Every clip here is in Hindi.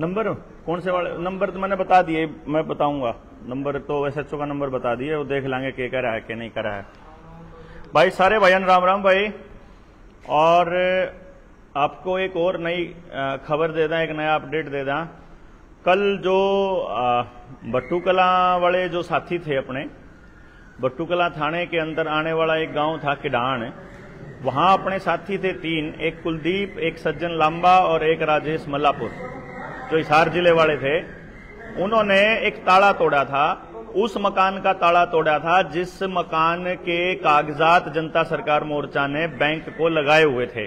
नंबर? कौन से वाले? नंबर तो मैंने बता दिए, मैं बताऊँगा। नंबर तो एस एच ओ का नंबर बता दिए, वो देख लेंगे के कह रहा है, कि नहीं कह रहा है। भाई, सारे भाईन राम राम भाई। और आपको एक और नई खबर दे दें, एक नया अपडेट दे दें। कल जो बट्टू कला वाले जो साथी थे अपने, बट्टू कला थाने के अंदर आने वाला एक गाँव था किडान। वहाँ अपने साथी थे तीन, एक कुलदीप, एक सज्जन लांबा और एक राजेश मल्लापुर, जो हिसार ज़िले वाले थे। उन्होंने एक ताला तोड़ा था, उस मकान का ताला तोड़ा था, जिस मकान के कागजात जनता सरकार मोर्चा ने बैंक को लगाए हुए थे।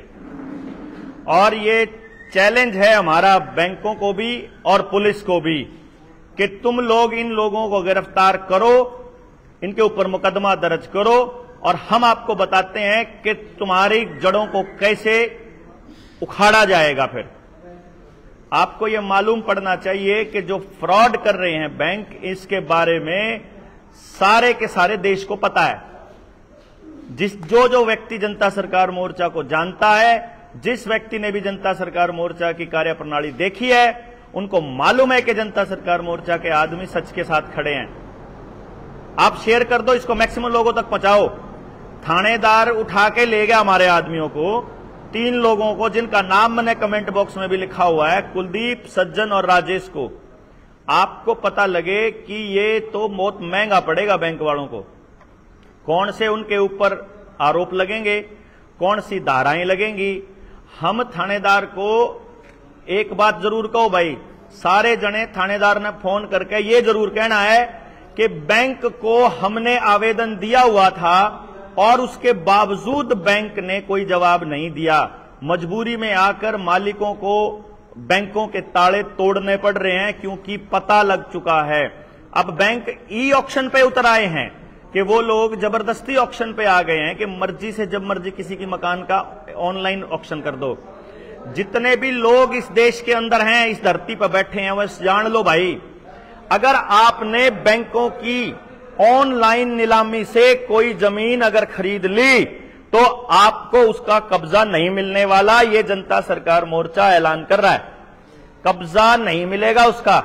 और ये चैलेंज है हमारा बैंकों को भी और पुलिस को भी, कि तुम लोग इन लोगों को गिरफ़्तार करो, इनके ऊपर मुकदमा दर्ज करो और हम आपको बताते हैं कि तुम्हारी जड़ों को कैसे उखाड़ा जाएगा फिर। आपको यह मालूम पड़ना चाहिए कि जो फ्रॉड कर रहे हैं बैंक, इसके बारे में सारे के सारे देश को पता है। जिस, जो जो व्यक्ति जनता सरकार मोर्चा को जानता है, जिस व्यक्ति ने भी जनता सरकार मोर्चा की कार्यप्रणाली देखी है, उनको मालूम है कि जनता सरकार मोर्चा के आदमी सच के साथ खड़े हैं। आप शेयर कर दो, इसको मैक्सिमम लोगों तक पहुंचाओ। थानेदार उठा के ले गया हमारे आदमियों को। तीन लोगों को, जिनका नाम मैंने कमेंट बॉक्स में भी लिखा हुआ है, कुलदीप, सज्जन और राजेश को। आपको पता लगे कि ये तो बहुत महँगा पड़ेगा बैंक वालों को। कौन से उनके ऊपर आरोप लगेंगे? कौन सी धाराएँ लगेंगी? हम थानेदार को एक बात ज़रूर कहो भाई, सारे जने थानेदार ने फ़ोन करके ये ज़रूर कहना है कि बैंक को हमने आवेदन दिया हुआ था और उसके बावजूद बैंक ने कोई जवाब नहीं दिया। मजबूरी में आकर मालिकों को बैंकों के ताले तोड़ने पड़ रहे हैं, क्योंकि पता लग चुका है। अब बैंक ई ऑक्शन पे उतर आए हैं कि वो लोग ज़बरदस्ती ऑक्शन पे आ गए हैं कि मर्ज़ी से जब मर्ज़ी किसी की मकान का ऑनलाइन ऑक्शन कर दो। जितने भी लोग इस देश के अंदर हैं, इस धरती पर बैठे हैं बस जान लो भाई, अगर आपने बैंकों की ऑनलाइन नीलामी से कोई ज़मीन अगर खरीद ली तो आपको उसका कब्जा नहीं मिलने वाला। ये जनता सरकार मोर्चा ऐलान कर रहा है। कब्जा नहीं मिलेगा उसका।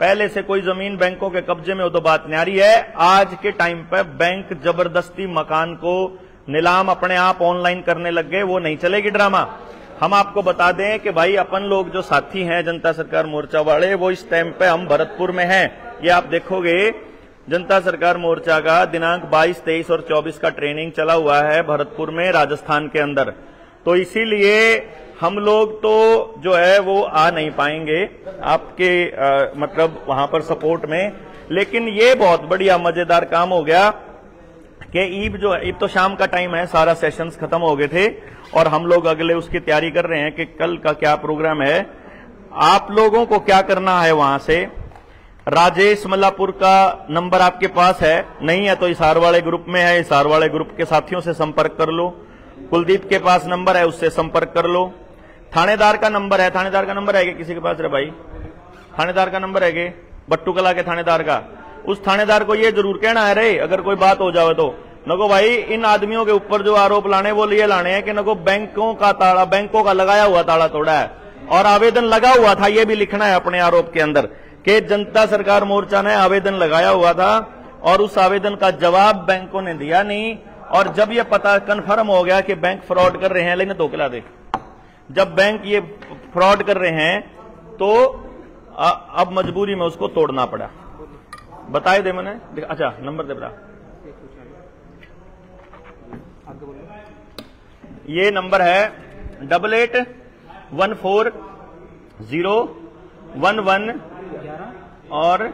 पहले से कोई ज़मीन बैंकों के कब्जे में हो तो बात न्यारी है। आज के टाइम पर बैंक ज़बरदस्ती मकान को नीलाम अपने आप ऑनलाइन करने लग गए, वो नहीं चलेगी ड्रामा। हम आपको बता दें कि भाई, अपन लोग जो साथी हैं जनता सरकार मोर्चा वाले, वो इस टाइम पे हम भरतपुर में हैं। ये आप देखोगे जनता सरकार मोर्चा का दिनांक 22, 23 और 24 का ट्रेनिंग चला हुआ है भरतपुर में राजस्थान के अंदर। तो इसीलिए हम लोग तो जो है वो आ नहीं पाएँगे। आपके आ, मतलब वहाँ पर सपोर्ट में। लेकिन ये बहुत बढ़िया मज़ेदार काम हो गया कि ईब जो ईब तो शाम का टाइम है सारा सेशंस खत्म हो गए थे और हम लोग अगले उसकी तैयारी कर रहे हैं कि कल का क्या प्रोग्राम है। आप लोगों को क्या करना है वहाँ से? राजेश मल्लापुर का नंबर आपके पास है। नहीं है तो इसार वाले ग्रुप में है इसार वाले ग्रुप के साथियों से संपर्क कर लो। कुलदीप के पास नंबर है, उससे संपर्क कर लो। थानेदार का नंबर है, थानेदार का नंबर है किसी के पास रे भाई? थानेदार का नंबर है कि बट्टू कला के थानेदार का। उस थानेदार को ये ज़रूर कहना है रे, अगर कोई बात हो जाए तो। नको भाई, इन आदमियों के ऊपर जो आरोप लाने वो लिए लाने हैं कि नको बैंकों का ताला, बैंकों का लगाया हुआ ताला तोड़ा है। और आवेदन लगा हुआ था, ये भी लिखना है अपने आरोप के अंदर। कि जनता सरकार मोर्चा ने आवेदन लगाया हुआ था और उस आवेदन का जवाब बैंकों ने दिया नहीं। और जब ये पता कन्फर्म हो गया कि बैंक फ्रॉड कर रहे हैं लेकिन तो खिला दे। जब बैंक ये फ्रॉड कर रहे हैं तो आ, अब मजबूरी में उसको तोड़ना पड़ा। बताए दे मैंने। अच्छा नंबर दे बता ये नंबर है double eight one four zero one one और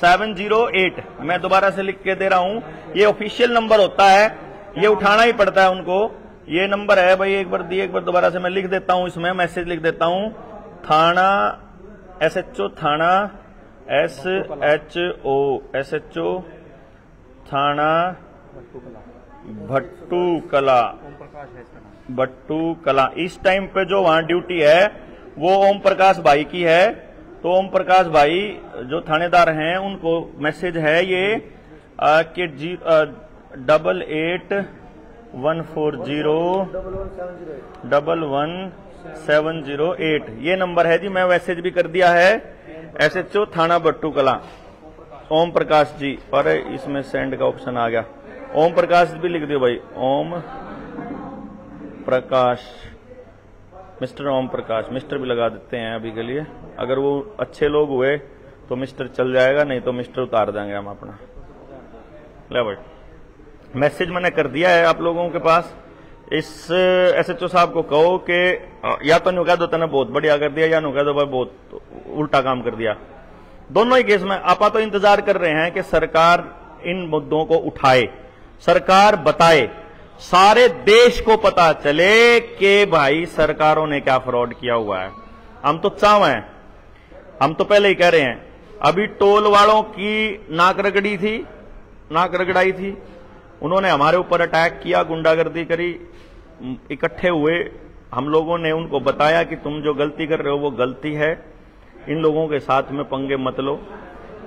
सेवन ज़ीरो एट मैं दोबारा से लिख के दे रहा हूँ। ये ऑफिशियल नंबर होता है। ये उठाना ही पड़ता है उनको। ये नंबर है भाई, एक बार दिए एक बार दोबारा से मैं लिख देता हूँ इसमें मैसेज लिख देता हूँ। थाना एस एच ओ थाना S H O S H O थाना भट्टू कला भट्टू कला इस टाइम पे जो वहाँ ड्यूटी है, वो ओम प्रकाश भाई की है। तो ओम प्रकाश भाई जो थानेदार हैं उनको मैसेज है ये आ, कि जी double eight one four zero double one seven zero eight. ये नंबर है जी मैं मैसेज भी कर दिया है। एस एच ओ थाना बट्टू कला। ओम प्रकाश जी और इसमें सेंड का ऑप्शन आ गया। ओम प्रकाश भी लिख दियो भाई। ओम प्रकाश मिस्टर ओम प्रकाश, मिस्टर भी लगा देते हैं अभी के लिए। अगर वो अच्छे लोग हुए तो मिस्टर चल जाएगा, नहीं तो मिस्टर उतार देंगे हम अपना। भाई। मैसेज मैंने कर दिया है आप लोगों के पास। इस एस एच ओ साहब को कहो कि या तो नहीं कह दो तेने बहुत बढ़िया कर दिया, या नहीं कह दो भाई बहुत उल्टा काम कर दिया। दोनों ही केस में आप तो इंतज़ार कर रहे हैं कि सरकार इन मुद्दों को उठाए, सरकार बताए। सारे देश को पता चले कि भाई सरकारों ने क्या फ्रॉड किया हुआ है। हम तो चाव हैं। हम तो पहले ही कह रहे हैं, अभी टोल वालों की नाक रगड़ी थी, नाक रगड़ाई थी। उन्होंने हमारे ऊपर अटैक किया, गुंडागर्दी करी, इकट्ठे हुए। हम लोगों ने उनको बताया कि तुम जो गलती कर रहे हो, वो गलती है। इन लोगों के साथ में पंगे मत लो।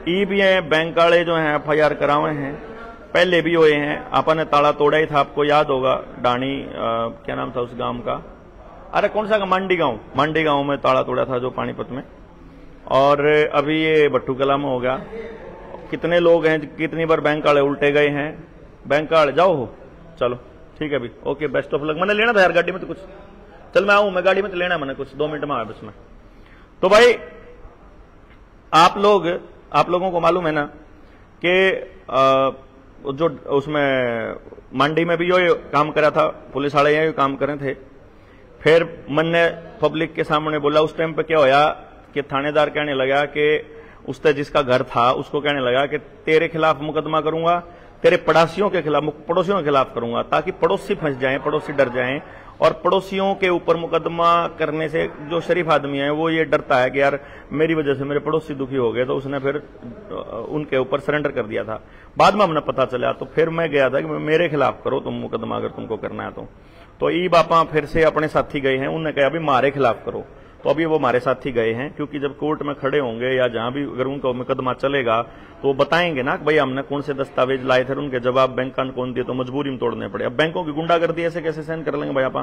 ई भी है बैंक वाले जो हैं एफ़ आई आर करावे हैं। पहले भी हुए हैं। आपा ने ताला तोड़ा ही था, आपको याद होगा। डाणी क्या नाम था उस गाँव का? अरे कौन सा मांडी गाँव। मांडी गाँव में ताला तोड़ा था जो पानीपत में। और अभी ये भट्टू कला में हो गया। कितने लोग हैं, कितनी बार बैंक वाले उल्टे गए हैं। बैंक वाले, जाओ। हो चलो, ठीक है अभी। ओके बेस्ट ऑफ़ लक मैंने लेना था यार, गाड़ी में तो कुछ। चल मैं आऊँ, मैं गाड़ी में तो लेना है मैंने कुछ। दो मिनट में आया बस में। तो भाई, आप लोग, आप लोगों को मालूम है ना कि जो उसमें मंडी में भी यो काम करा था, पुलिस वाले ये काम करे थे। फिर मन ने पब्लिक के सामने बोला, उस टाइम पे क्या होया कि थानेदार कहने लगा कि उससे जिसका घर था, उसको कहने लगा कि तेरे खिलाफ मुकदमा करूँगा तेरे पड़ोसियों के खिलाफ, पड़ोसियों के खिलाफ करूँगा, ताकि पड़ोसी फंस जाए, पड़ोसी डर जाए, और पड़ोसियों के ऊपर मुकदमा करने से जो शरीफ आदमी है, वो ये डरता है कि यार, मेरी वजह से मेरे पड़ोसी दुखी हो गए तो उसने फिर उनके ऊपर सरेंडर कर दिया था। बाद में हमने पता चला तो फिर मैं गया था कि मेरे खिलाफ करो तुम मुकदमा अगर तुमको करना है तो। तो ई बापा फिर से अपने साथी गए हैं उन्होंने कहा, अभी मारे खिलाफ करो। तो अभी वो हमारे साथ ही गए हैं, क्योंकि जब कोर्ट में खड़े होंगे या जहाँ भी अगर उनका मुकदमा चलेगा तो वो बताएँगे ना कि भाई हमने कौन से दस्तावेज़ लाए थे उनके जवाब बैंक का कौन दिए तो मजबूरी में तोड़ने पड़े। अब बैंकों की गुंडागर्दी ऐसे कैसे सहन कर लेंगे भाई आप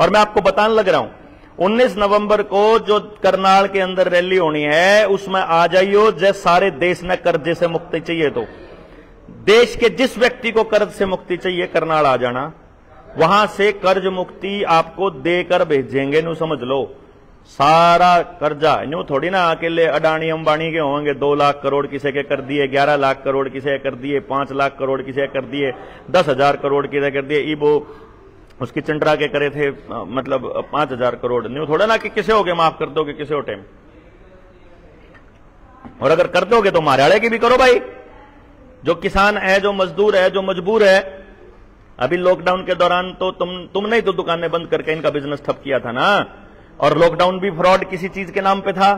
और मैं आपको बताने लग रहा हूँ 19 नवंबर को जो करनाल के अंदर रैली होनी है, उसमें आ जाइयो जैसे सारे देश ने कर्जे से मुक्ति चाहिए तो। देश के जिस व्यक्ति को कर्ज से मुक्ति चाहिए, करनाल आ जाना। वहाँ से कर्ज मुक्ति आपको देकर भेजेंगे नु समझ लो। सारा कर्जा न्यू थोड़ी ना अकेले अडानी, अंबानी के होंगे, दो लाख करोड़ किसे के कर दिए, ग्यारह लाख करोड़ किसे कर दिए, पाँच लाख करोड़ किसे कर दिए, दस हज़ार करोड़ किसे कर दिए ईबो उसकी चंड्रा के करे थे मतलब पाँच हज़ार करोड़। न्यू थोड़ा ना कि किसे हो गए माफ़ कर दोगे, किसे हो? टाइम और अगर कर दोगे तो मारे की भी करो भाई। जो किसान है, जो मजदूर है, जो मजबूर है, अभी लॉकडाउन के दौरान तो तुम तुमने ही तो दुकानें बंद करके इनका बिज़नेस ठप किया था ना। और लॉकडाउन भी फ्रॉड किसी चीज़ के नाम पे था,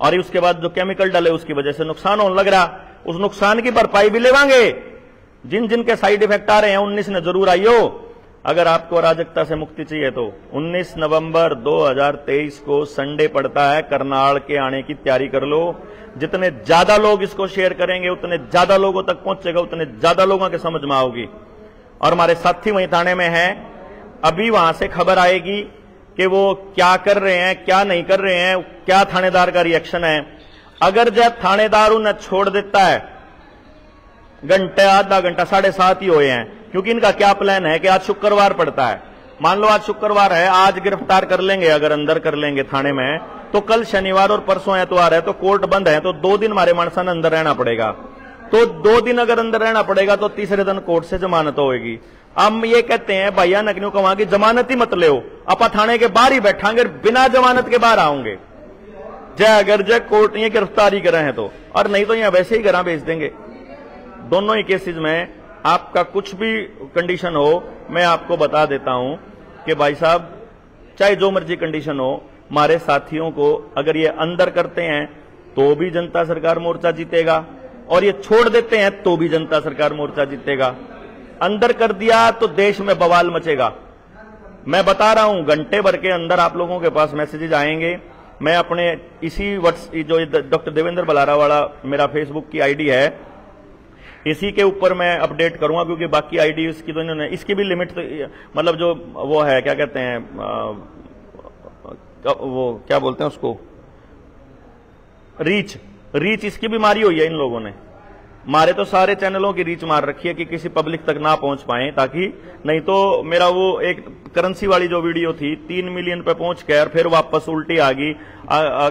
और उसके बाद जो केमिकल डले उसकी वजह से नुकसान होने लग रहा। उस नुकसान की भरपाई भी लेवांगे जिन जिन के साइड इफ़ेक्ट आ रहे हैं, उन्नीस ने ज़रूर आइयो अगर आपको अराजकता से मुक्ति चाहिए तो 19 नवंबर 2023 को संडे पड़ता है, करनाल के आने की तैयारी कर लो। जितने ज़्यादा लोग इसको शेयर करेंगे, उतने ज़्यादा लोगों तक पहुंचेगा, उतने ज़्यादा लोगों के समझ में आओगी। और हमारे साथी वहीं थाने में हैं। अभी वहाँ से खबर आएगी कि वो क्या कर रहे हैं, क्या नहीं कर रहे हैं, क्या थानेदार का रिएक्शन है। अगर जब थानेदार उन्हें छोड़ देता है, घंटे, आधा घंटा, साढ़े सात ही हुए हैं, क्योंकि इनका क्या प्लान है कि आज शुक्रवार पड़ता है। मान लो आज शुक्रवार है, आज गिरफ़्तार कर लेंगे, अगर अंदर कर लेंगे थाने में तो कल शनिवार और परसों एतवार है तो कोर्ट बंद है तो दो दिन हमारे मानसा अंदर रहना पड़ेगा। तो दो दिन अगर अंदर रहना पड़ेगा तो तीसरे दिन कोर्ट से जमानत होगी हम ये कहते हैं, भैया नकनियों को वहाँ की जमानत ही मत ले आप थाने के बाहर ही बैठांगे बिना जमानत के बाहर आओगे। जय अगर जय, कोर्ट ये गिरफ्तारी कर हैं तो। और नहीं तो यहाँ वैसे ही घर भेज देंगे। दोनों ही केसेज में आपका कुछ भी कंडीशन हो, मैं आपको बता देता हूँ कि भाई साहब, चाहे जो मर्ज़ी कंडीशन हो, हमारे साथियों को अगर ये अंदर करते हैं तो भी जनता सरकार मोर्चा जीतेगा। और ये छोड़ देते हैं तो भी जनता सरकार मोर्चा जीतेगा। अंदर कर दिया तो देश में बवाल मचेगा। मैं बता रहा हूँ, घंटे भर के अंदर आप लोगों के पास मैसेजेज आएँगे। मैं अपने इसी व्हाट्स जो डॉक्टर देवेंद्र बलारा वाला मेरा फेसबुक की आईडी है, इसी के ऊपर मैं अपडेट करूँगा, क्योंकि बाकी आईडी इसकी तो इन्होंने, इसकी भी लिमिट तो मतलब जो वो है, क्या कहते हैं वो, क्या बोलते हैं उसको? रीच रीच, इसकी बीमारी हुई है इन लोगों ने। मारे तो सारे चैनलों की रीच मार रखी है कि किसी पब्लिक तक ना पहुँच पाए ताकि नहीं तो मेरा वो एक करेंसी वाली जो वीडियो थी तीन मिलियन पे पहुँच कर फिर वापस उल्टी आ गई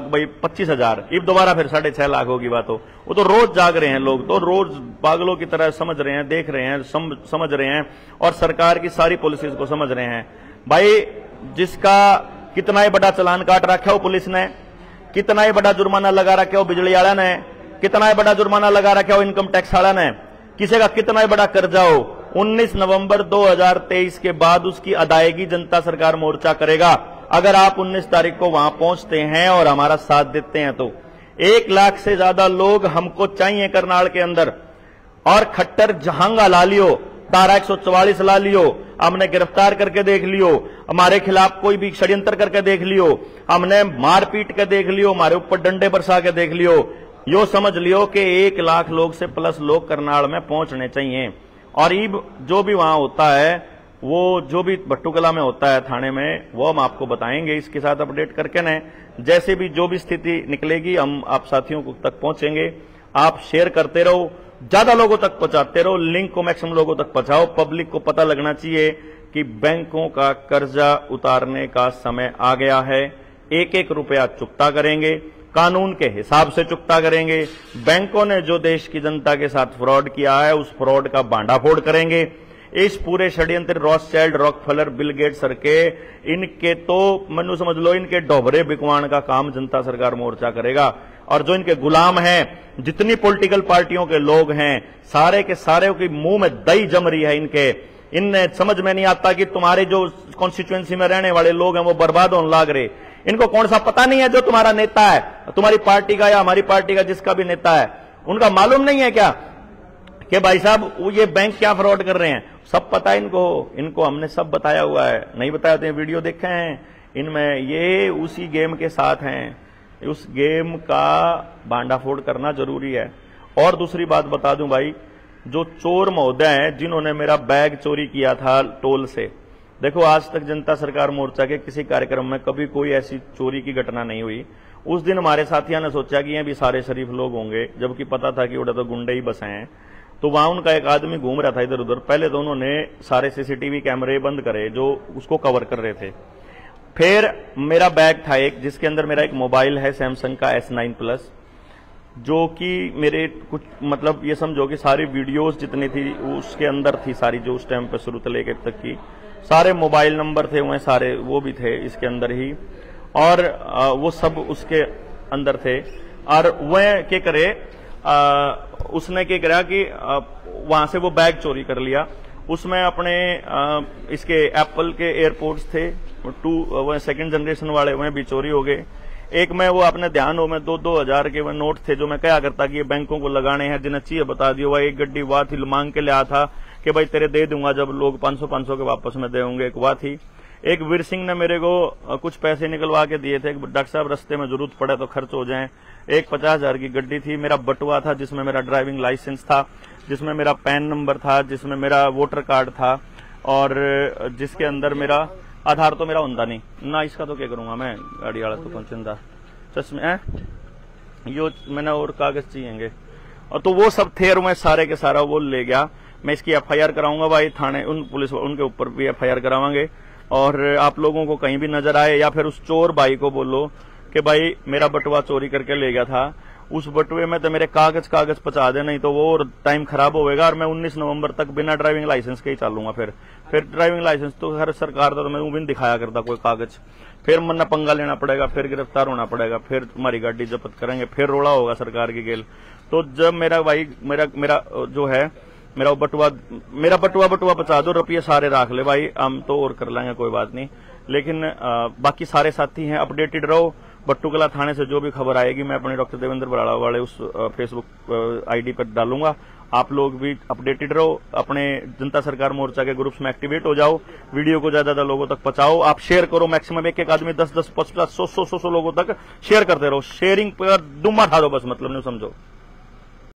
भाई पच्चीस हज़ार। अब दोबारा फिर साढ़े छह लाख होगी बात। हो वो तो रोज जाग रहे हैं लोग तो रोज पागलों की तरह समझ रहे हैं देख रहे हैं सम, समझ रहे हैं और सरकार की सारी पॉलिसीज़ को समझ रहे हैं। भाई जिसका कितना ही बड़ा चलान काट रखा हो पुलिस ने कितना ही बड़ा जुर्माना लगा रखा हो बिजली वाला ने कितना बड़ा जुर्माना लगा रखा हो इनकम टैक्स वाला ने, किसी का कितना ही बड़ा कर्जा हो 19 नवंबर 2023 के बाद उसकी अदायगी जनता सरकार मोर्चा करेगा। अगर आप 19 तारीख को वहाँ पहुँचते हैं और हमारा साथ देते हैं तो। एक लाख से ज़्यादा लोग हमको चाहिए करनाल के अंदर। और खट्टर जहांगा ला लियो, तारा एक सौ चौवालीस ला लियो, हमने गिरफ़्तार करके देख लियो, हमारे खिलाफ कोई भी षड्यंत्र करके देख लियो, हमने मारपीट के देख लियो, हमारे ऊपर डंडे बरसा के देख लियो यो समझ लियो कि एक लाख लोग से प्लस लोग करनाल में पहुँचने चाहिए। और ईब जो भी वहाँ होता है, वो जो भी भट्टूकला में होता है थाने में, वो हम आपको बताएँगे। इसके साथ अपडेट करके न जैसे भी जो भी स्थिति निकलेगी, हम आप साथियों को तक पहुँचेंगे। आप शेयर करते रहो, ज़्यादा लोगों तक पहुंचाते रहो लिंक को मैक्सिमम लोगों तक पहुंचाओ। पब्लिक को पता लगना चाहिए कि बैंकों का कर्जा उतारने का समय आ गया है। एक एक रुपया चुकता करेंगे। कानून के हिसाब से चुकता करेंगे। बैंकों ने जो देश की जनता के साथ फ्रॉड किया है, उस फ्रॉड का बांडाफोड़ करेंगे। इस पूरे षड्यंत्र Rothschild Rockefeller Bill Gates sir के, इनके तो मनु समझ लो, इनके डोबरे बिकवाण का काम जनता सरकार मोर्चा करेगा। और जो इनके गुलाम हैं, जितनी पॉलिटिकल पार्टियों के लोग हैं, सारे के सारे की मुँह में दही जम रही है इनके। इनने समझ में नहीं आता कि तुम्हारे जो कॉन्स्टिट्युएंसी में रहने वाले लोग हैं, वो बर्बाद होने लाग रहे। इनको कौन सा पता नहीं है जो तुम्हारा नेता है? तुम्हारी पार्टी का या हमारी पार्टी का जिसका भी नेता है। उनका मालूम नहीं है क्या? कि भाई साहब ये बैंक क्या फ्रॉड कर रहे हैं? सब पता है इनको। इनको हमने सब बताया हुआ है। नहीं बताया तो वीडियो देखे हैं। इनमें ये उसी गेम के साथ हैं। उस गेम का बांडाफोड़ करना ज़रूरी है। और दूसरी बात बता दूँ भाई, जो चोर महोदय हैं, जिन्होंने मेरा बैग चोरी किया था टोल से देखो, आज तक जनता सरकार मोर्चा के किसी कार्यक्रम में कभी कोई ऐसी चोरी की घटना नहीं हुई। उस दिन हमारे साथियों ने सोचा कि ये भी सारे शरीफ लोग होंगे, जबकि पता था कि उड़ा तो गुंडे ही बसे हैं। तो वहाँ उनका एक आदमी घूम रहा था इधर उधर। पहले तो उन्होंने सारे सीसीटीवी कैमरे बंद करे, जो उसको कवर कर रहे थे। फिर मेरा बैग था एक, जिसके अंदर मेरा एक मोबाइल है, सैमसंग का एस नाइन प्लस, जो कि मेरे कुछ मतलब ये समझो कि सारी वीडियोस जितनी थी, उसके अंदर थी सारी, जो उस टाइम पर शुरू से लेकर तक की। सारे मोबाइल नंबर थे वह सारे वो भी थे इसके अंदर ही। और वो सब उसके अंदर थे। और वह क्या करे आ, उसने क्या करा कि वहाँ से वो बैग चोरी कर लिया। उसमें अपने आ, इसके एप्पल के एयरपोर्ट्स थे टू वह सेकंड जनरेशन वाले वह भी चोरी हो गए। एक में वो अपने ध्यान हो में दो दो हज़ार के वह नोट थे जो मैं क्या करता कि ये बैंकों को लगाने हैं जिन्हें चाहिए बता दियो। वह एक गड्डी वाह थी मांग के लिया था। कि भाई तेरे दे दूँगा जब लोग 500 500 के वापस में दे होंगे। एक वाह थी। एक वीर सिंह ने मेरे को कुछ पैसे निकलवा के दिए थे। डॉक्टर साहब रस्ते में ज़रूरत पड़े तो खर्च हो जाए। एक पचास हज़ार की गड्डी थी। मेरा बटुआ था, जिसमें मेरा ड्राइविंग लाइसेंस था, जिसमें मेरा पैन नंबर था, जिसमें मेरा वोटर कार्ड था, और जिसके अंदर मेरा आधार तो मेरा होता नहीं। ना इसका तो क्या करूँगा मैं? गाड़ी वाला तो पहुंचंदा चश्मे, है? यो, मैंने और कागज़ चाहिए और तो वो सब थे और मैं सारे के सारा वो ले गया। मैं इसकी एफ़ एफआईआर कराऊँगा भाई, थाने, उन पुलिस, उनके ऊपर भी एफ़ एफआईआर करावांगे। और आप लोगों को कहीं भी नज़र आए या फिर उस चोर भाई को बोलो कि भाई, मेरा बटुआ चोरी करके ले गया था, उस बटुए में तो मेरे कागज़ कागज़ पचा दे, नहीं तो वो टाइम खराब होएगा और मैं 19 नवंबर तक बिना ड्राइविंग लाइसेंस के ही चालूँगा फिर। फिर ड्राइविंग लाइसेंस तो हर सरकार तो मैं भी दिखाया करता कोई कागज़। फिर मन्ना पंगा लेना पड़ेगा, फिर गिरफ़्तार होना पड़ेगा, फिर तुम्हारी गाड़ी जब्त करेंगे, फिर रोड़ा होगा सरकार की गेल तो जब मेरा भाई, मेरा मेरा, जो है मेरा बटुआ मेरा बटुआ बटुआ बचा दो रुपये सारे रख ले भाई। हम तो और कर लेंगे कोई बात नहीं। लेकिन आ, बाकी सारे साथी हैं अपडेटेड रहो। बट्टू थाने से जो भी खबर आएगी मैं अपने डॉक्टर देवेंद्र बराड़ा वाले उस फेसबुक आईडी पर डालूँगा। आप लोग भी अपडेटेड रहो। अपने जनता सरकार मोर्चा के ग्रुप्स में एक्टिवेट हो जाओ। वीडियो को ज़्यादा ज़्यादा लोगों तक पहुंचाओ। आप शेयर करो मैक्सिमम एक एक आदमी दस दस पचास सौ सौ सौ लोगों तक शेयर करते रहो। शेयरिंग पर दुम्मा था दो बस मतलब नहीं समझो।